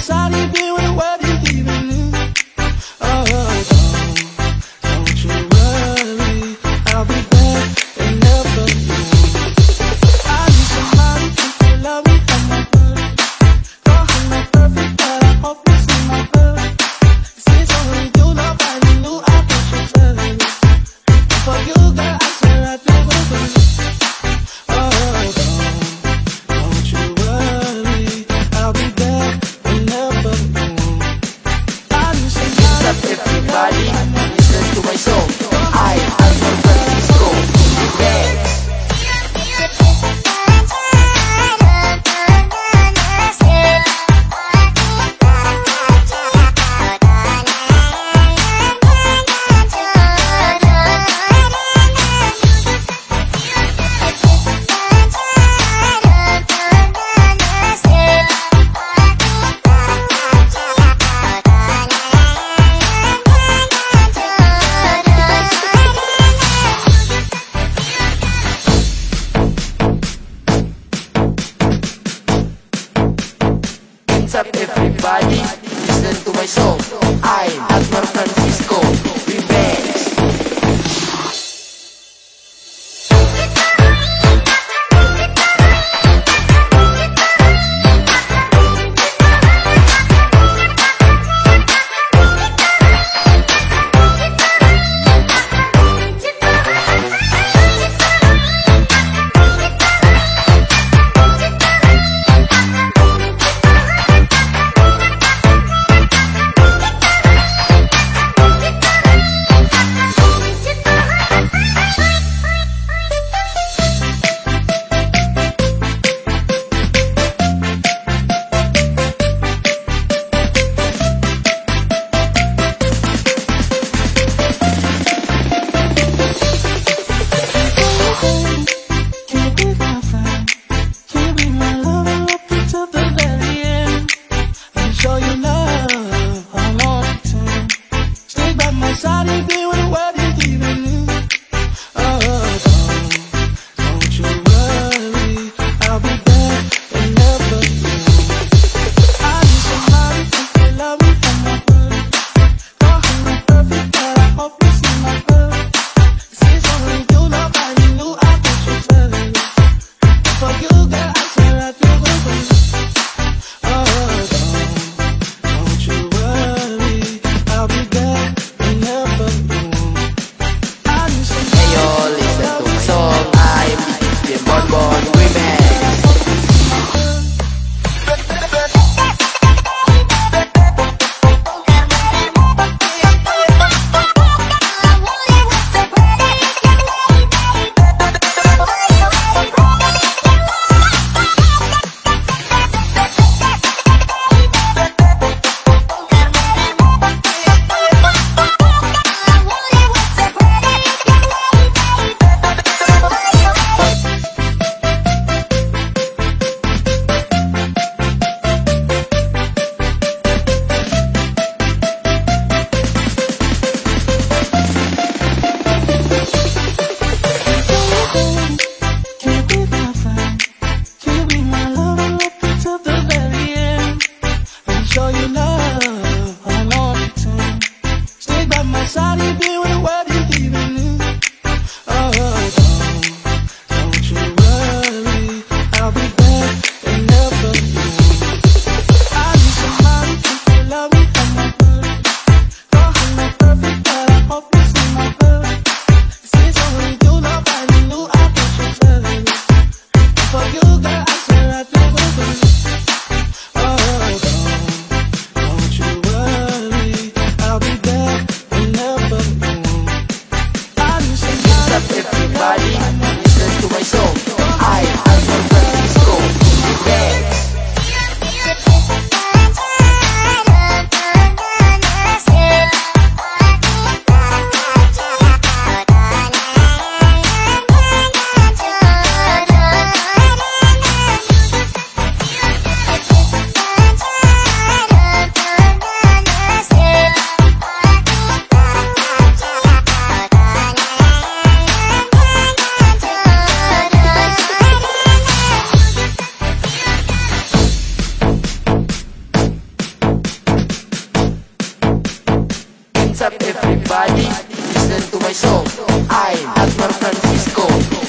sorry, baby. up everybody, listen to my song. I'm Francisco, we bang. Everybody? Listen to my song. I am Asmar Francisco.